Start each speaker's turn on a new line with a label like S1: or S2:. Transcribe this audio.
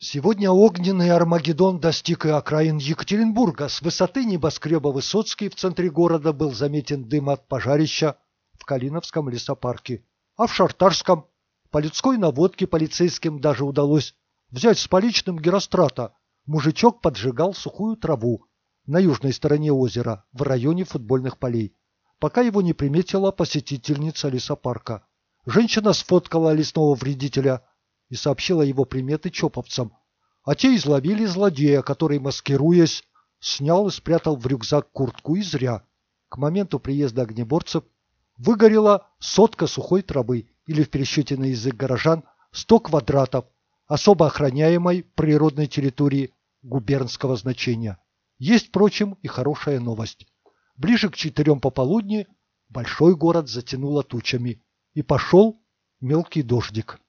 S1: Сегодня огненный Армагеддон достиг и окраин Екатеринбурга. С высоты небоскреба Высоцкий в центре города был заметен дым от пожарища в Калиновском лесопарке. А в Шартарском по людской наводке полицейским даже удалось взять с поличным Герострата. Мужичок поджигал сухую траву на южной стороне озера в районе футбольных полей, пока его не приметила посетительница лесопарка. Женщина сфоткала лесного вредителя и сообщила его приметы чоповцам, а те изловили злодея, который, маскируясь, снял и спрятал в рюкзак куртку и зря. К моменту приезда огнеборцев выгорела сотка сухой травы, или в пересчете на язык горожан 100 квадратов особо охраняемой природной территории губернского значения. Есть, впрочем, и хорошая новость. Ближе к четырем пополудни большой город затянуло тучами, и пошел мелкий дождик.